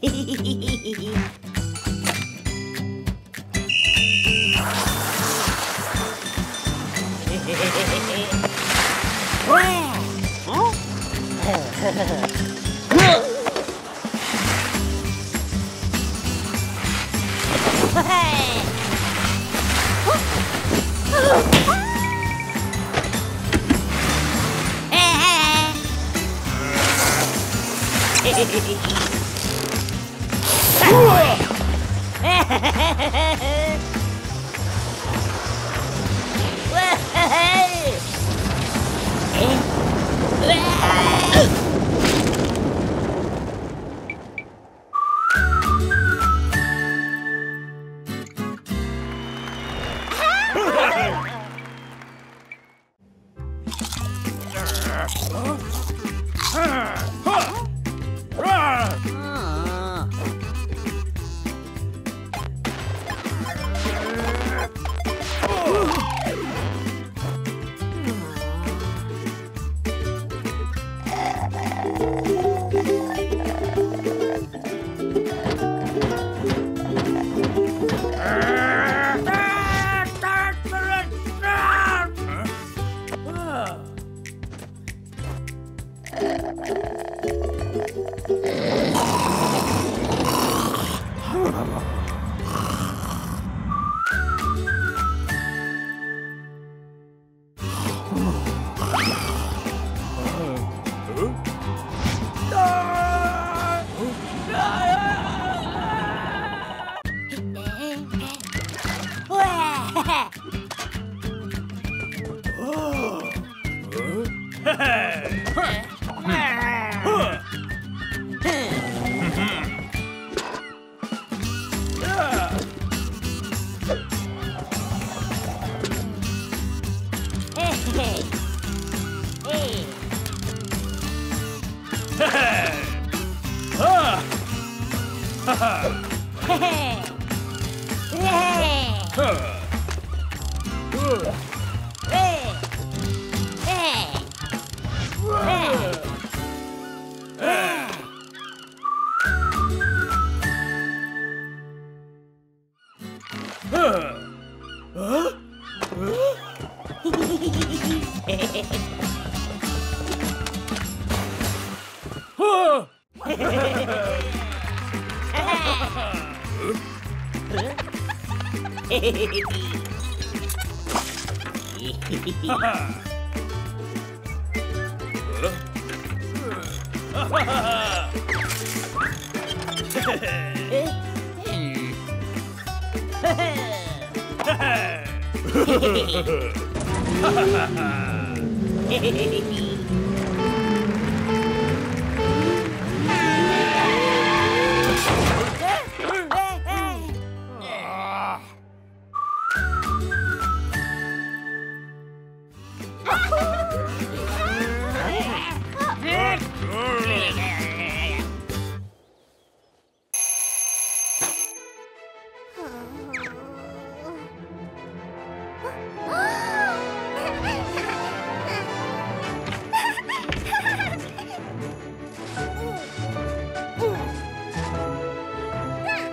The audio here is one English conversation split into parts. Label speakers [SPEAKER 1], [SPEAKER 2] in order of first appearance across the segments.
[SPEAKER 1] Hehehehe Yeah.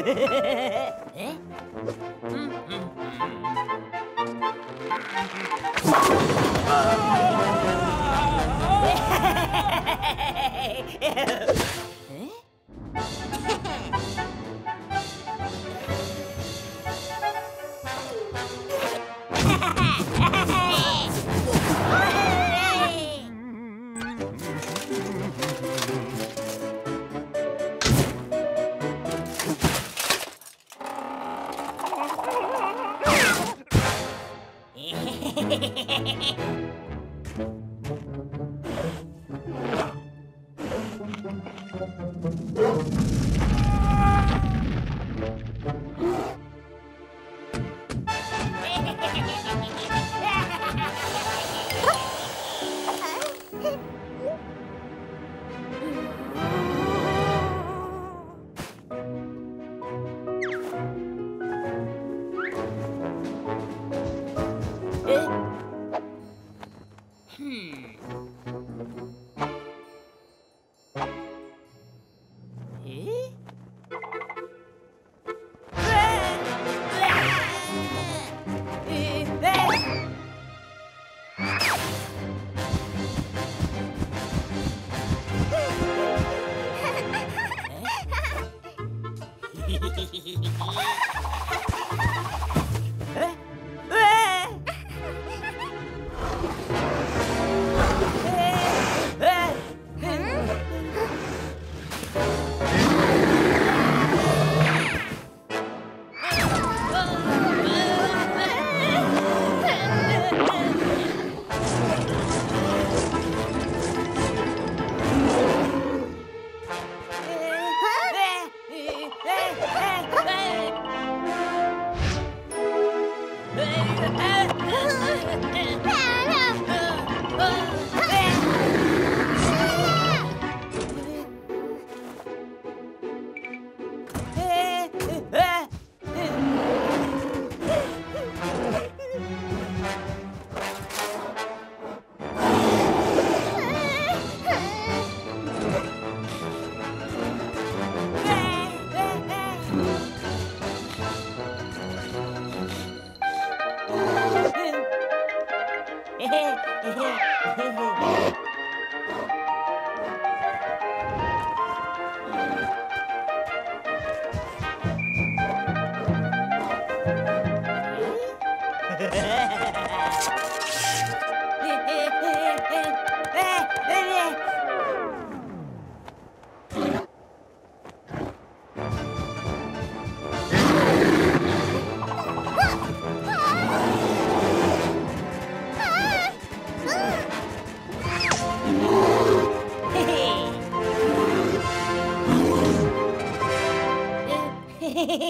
[SPEAKER 1] Ew. Eh? Mm, mm, mm. go!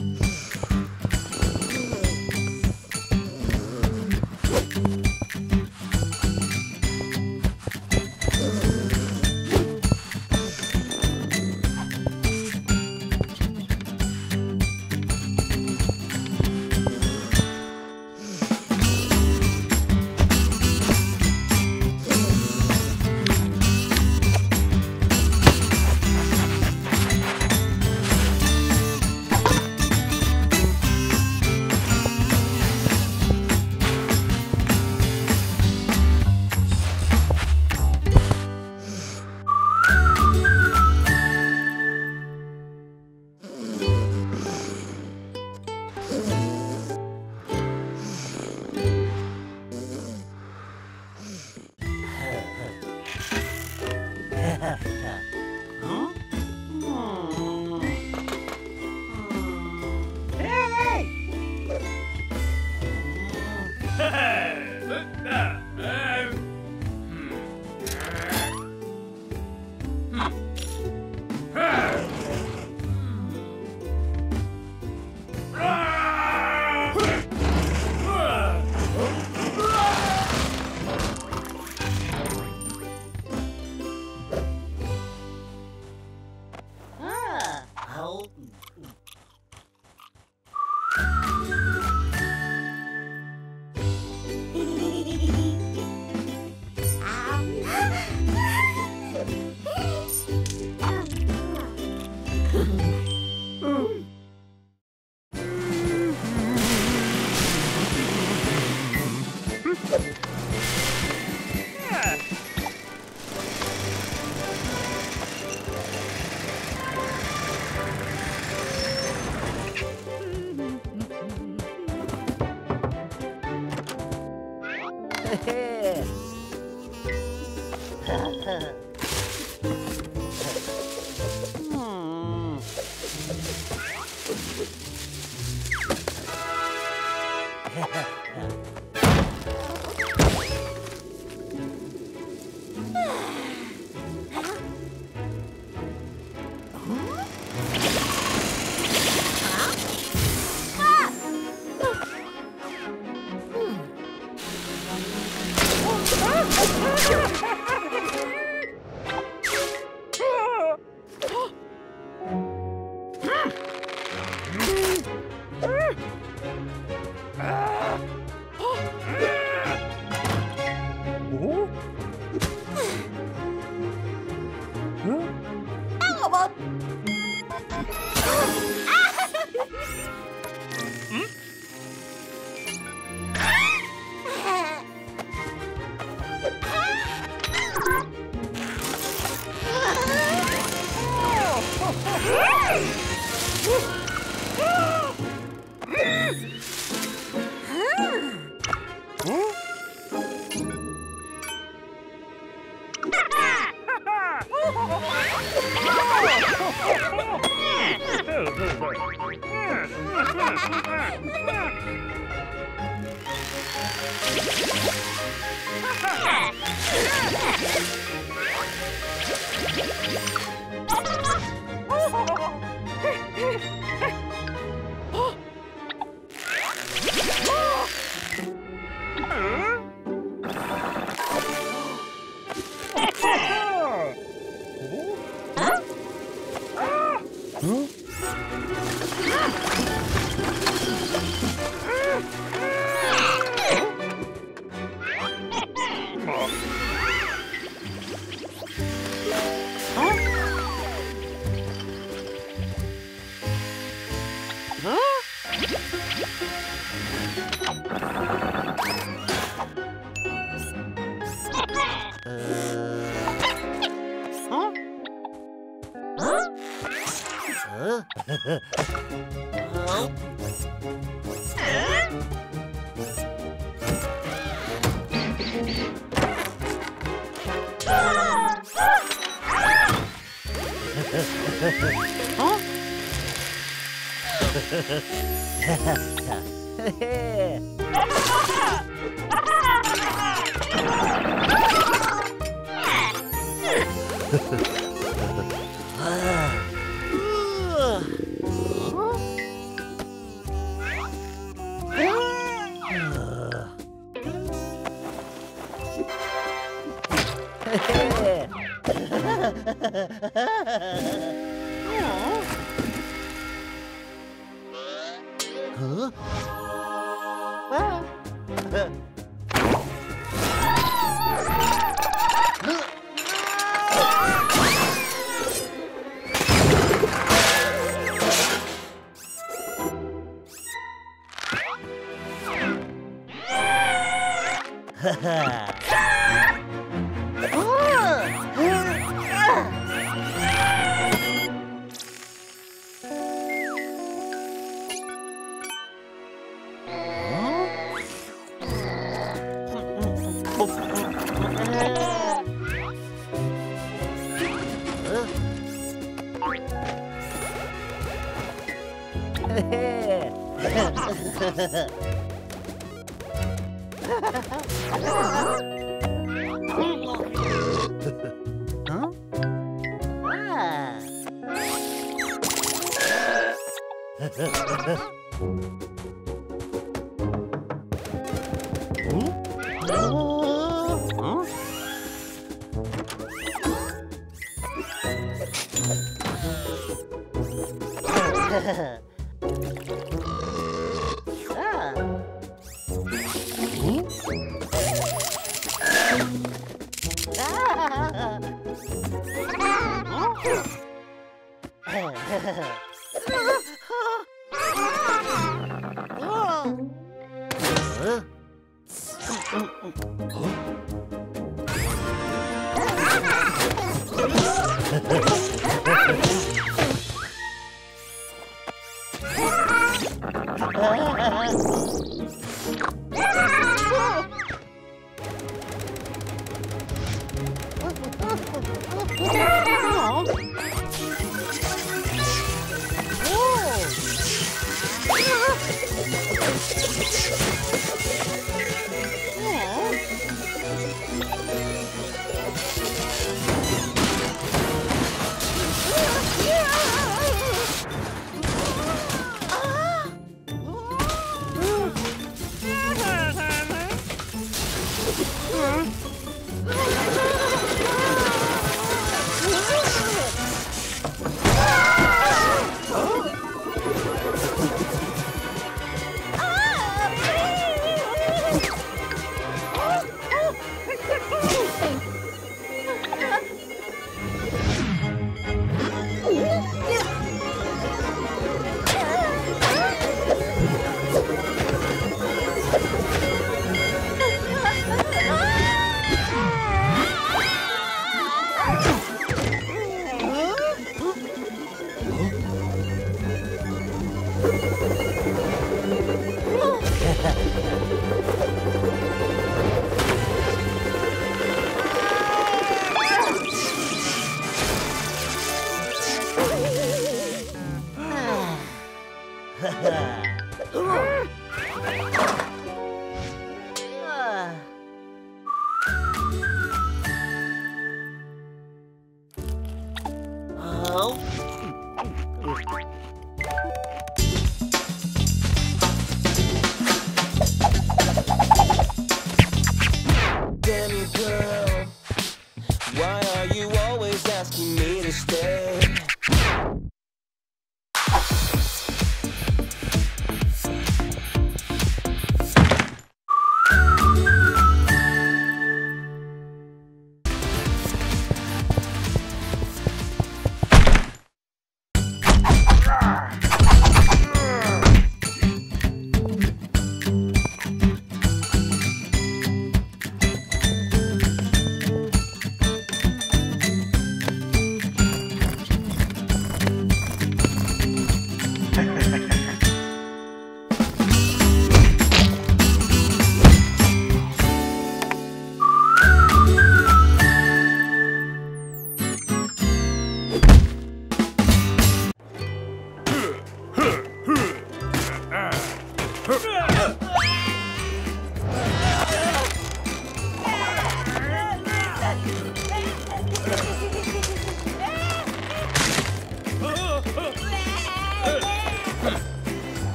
[SPEAKER 1] Oh,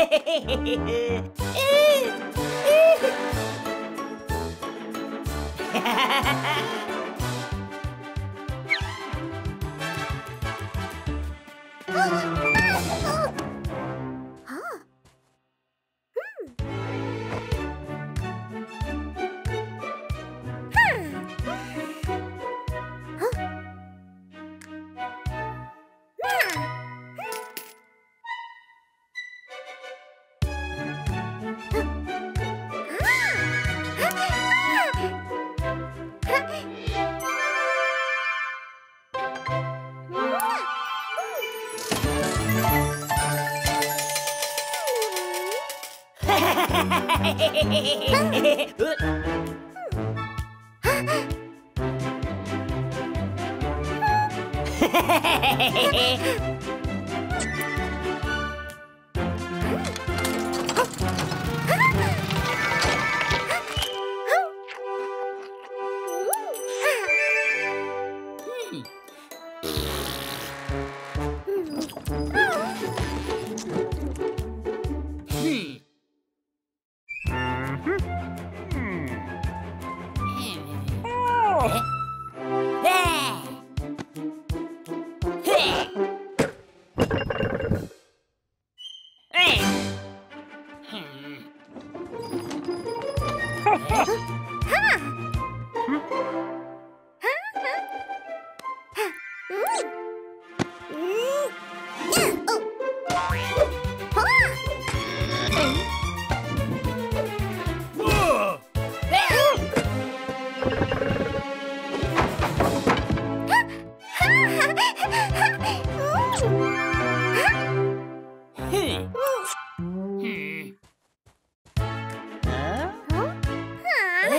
[SPEAKER 1] Ah! Hehehehe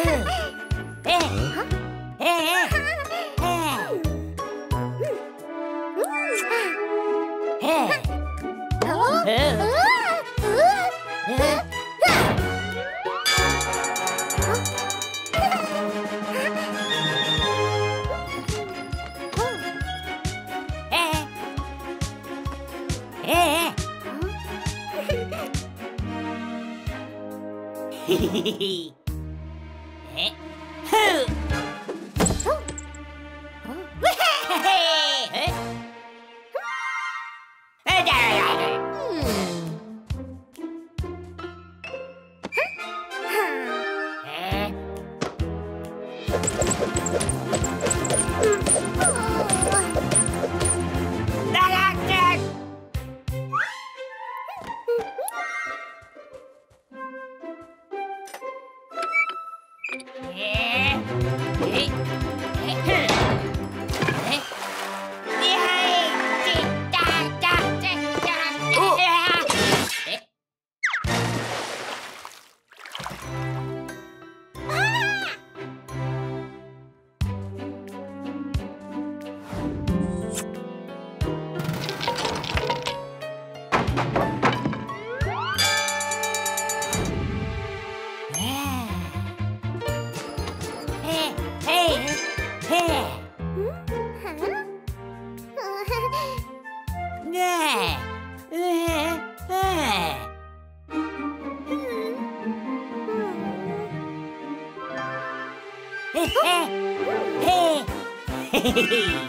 [SPEAKER 1] É. Hehehehe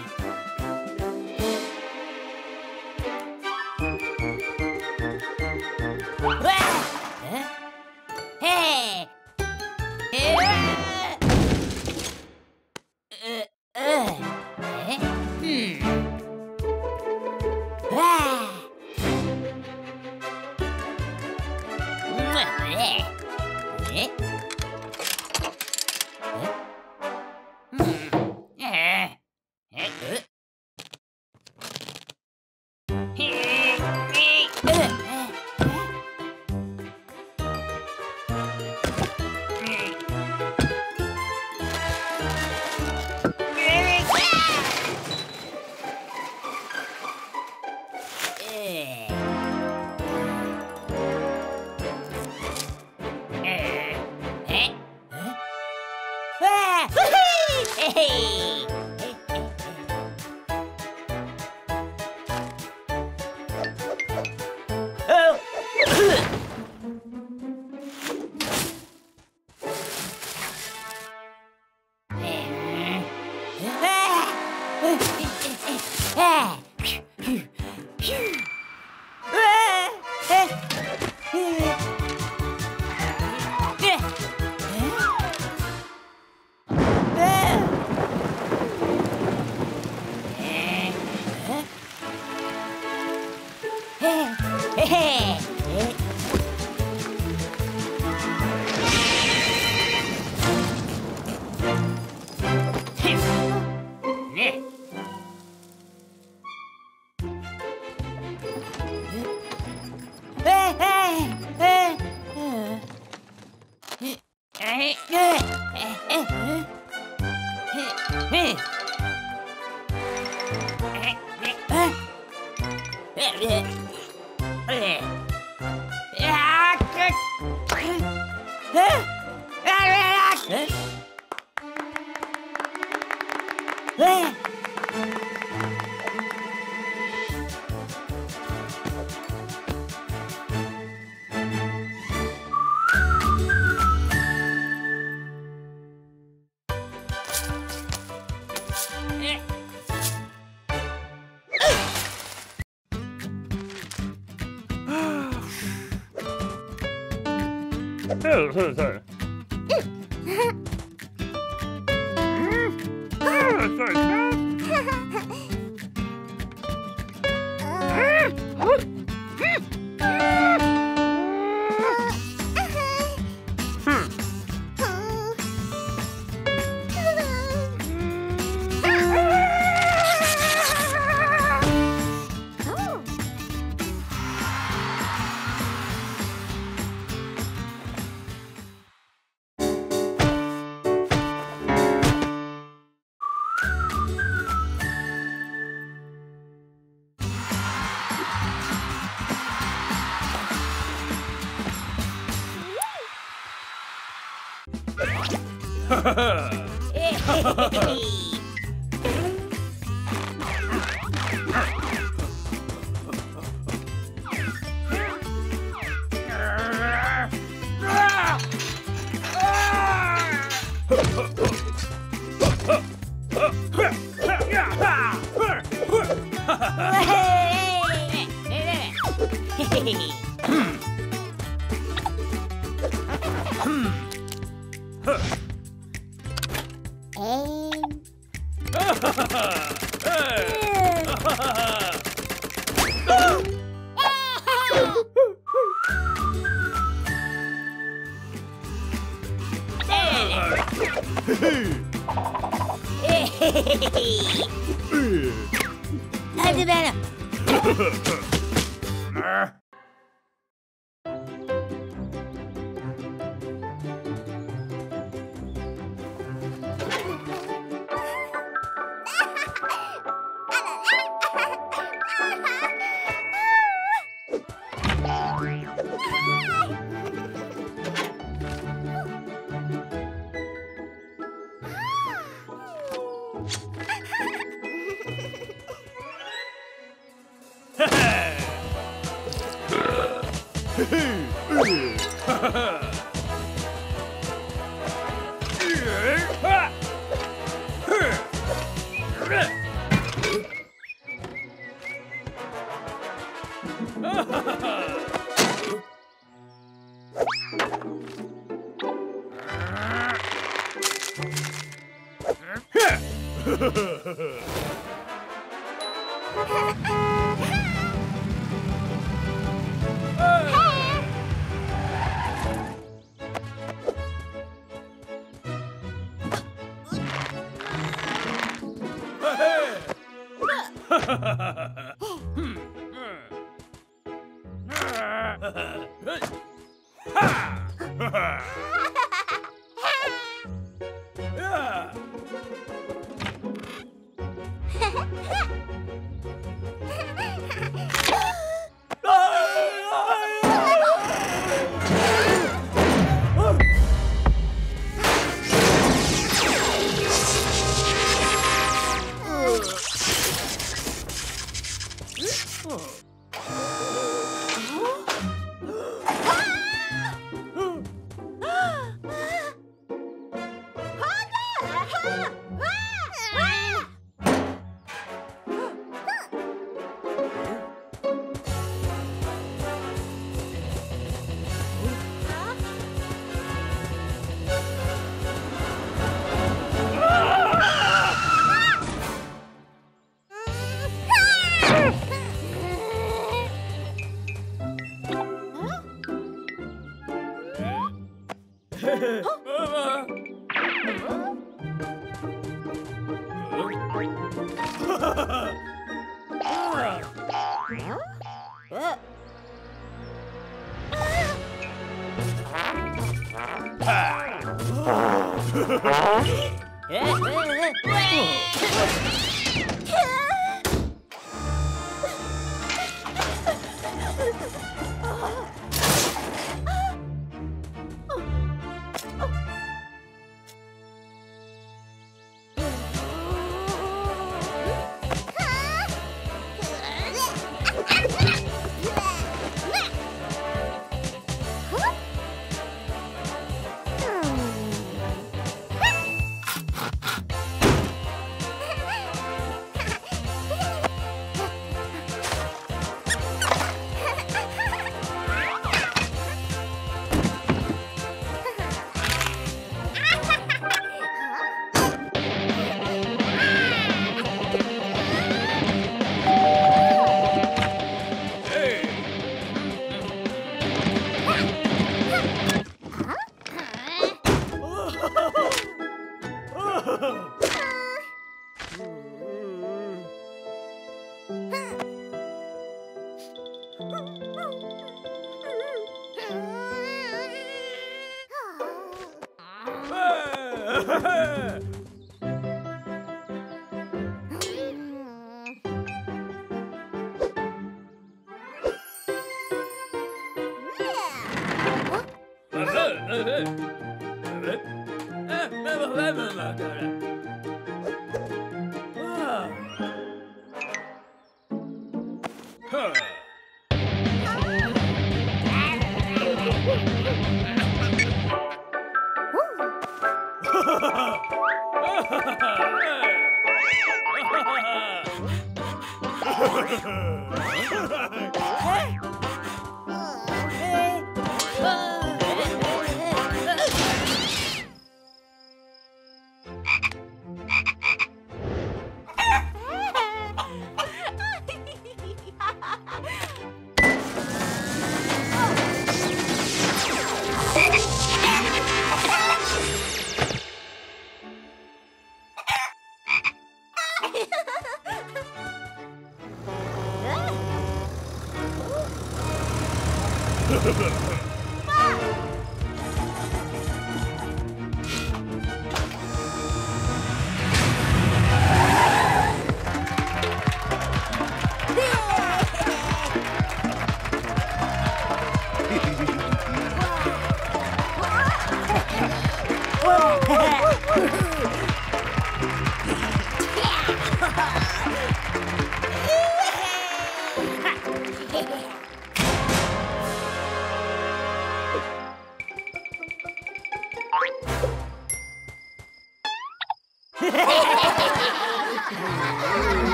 [SPEAKER 1] Hadi hmm.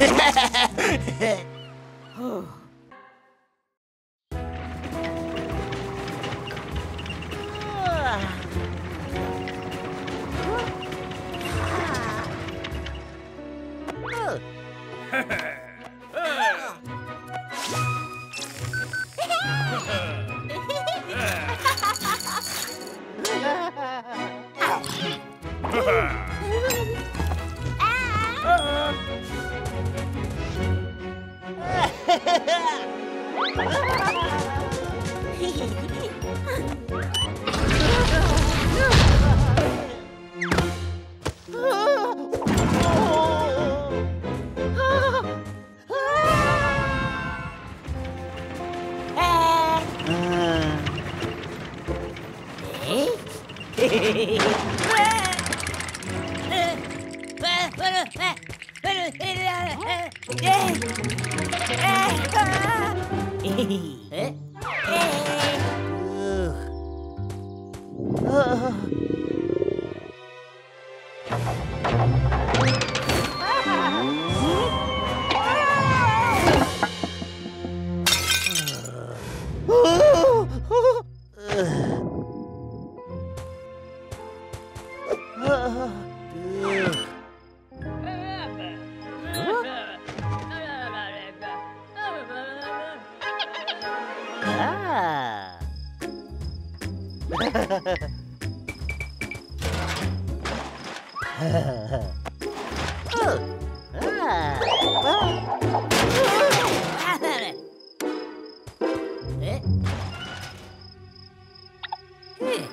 [SPEAKER 1] oh. Ha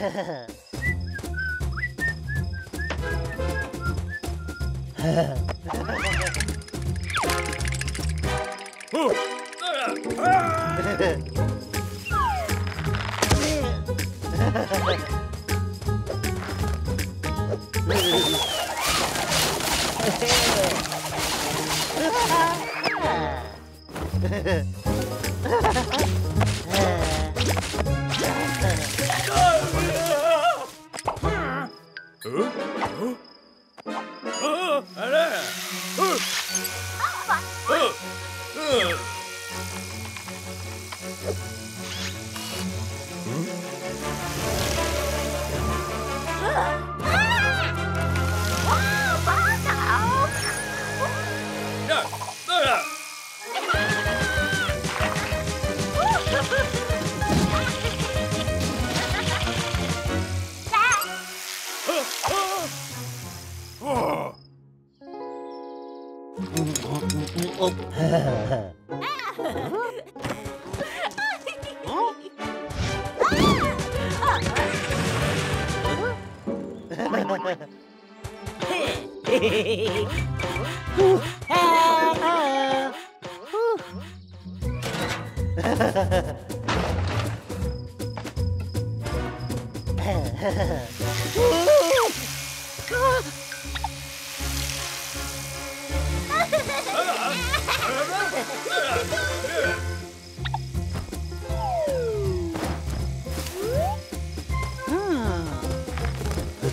[SPEAKER 1] ha ha! Ah!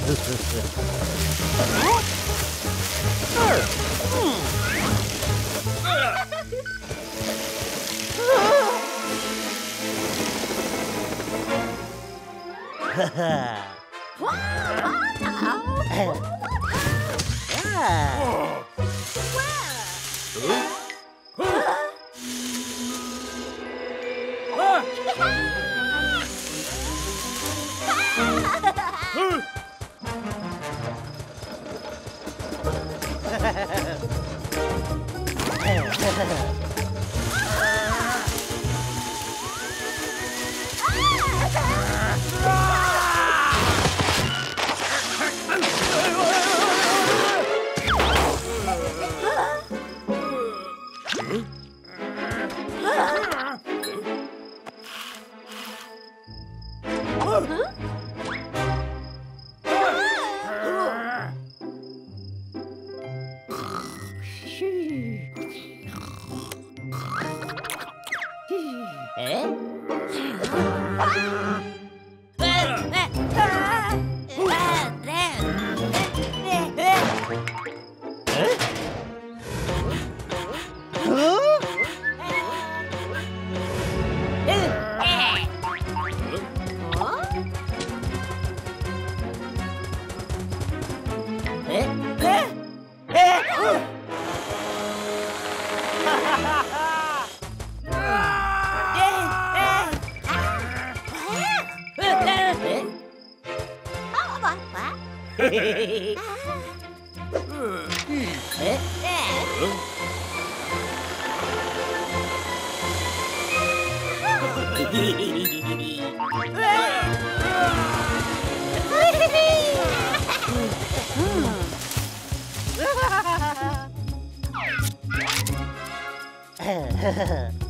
[SPEAKER 1] ah. Huh?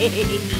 [SPEAKER 1] Hmm.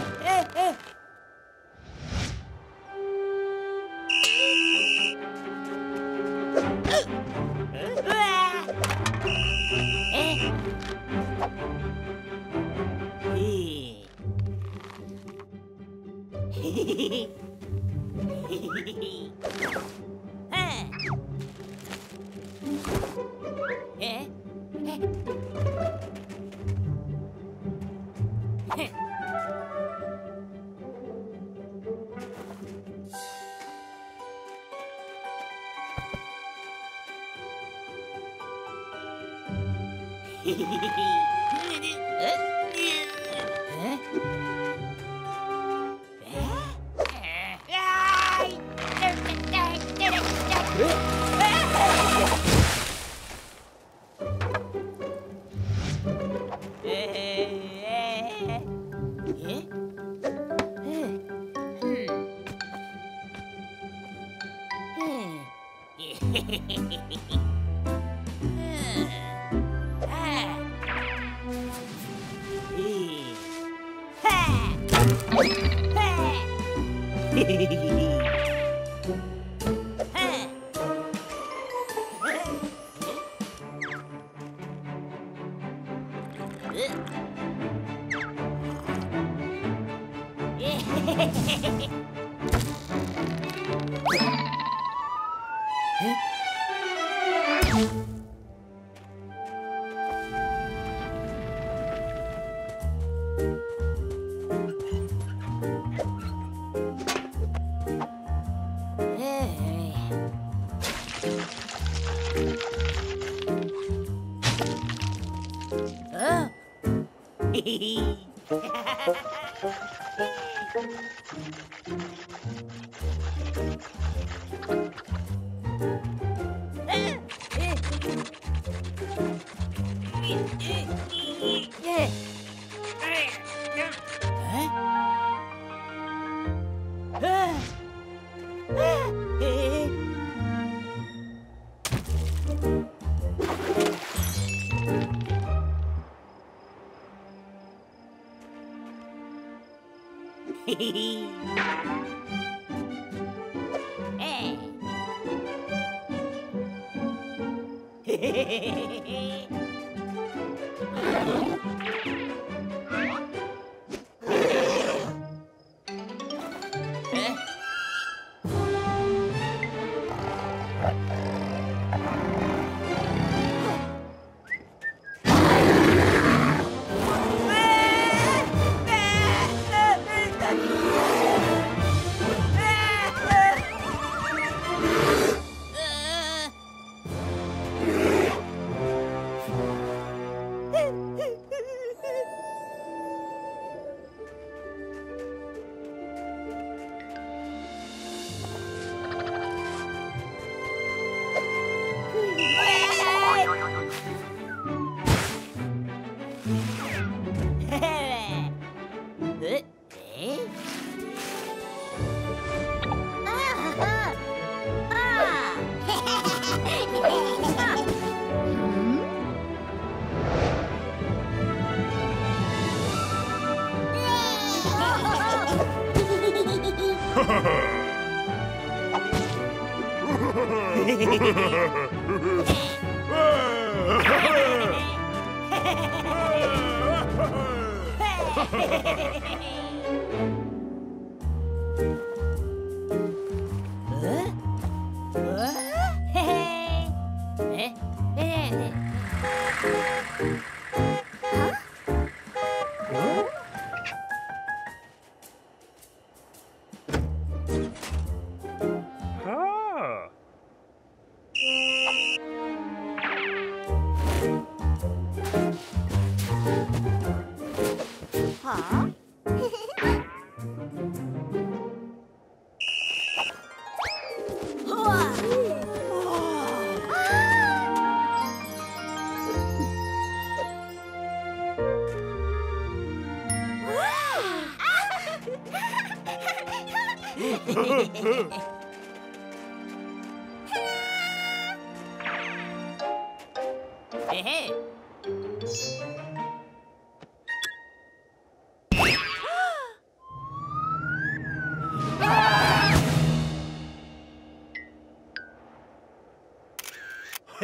[SPEAKER 1] Ah.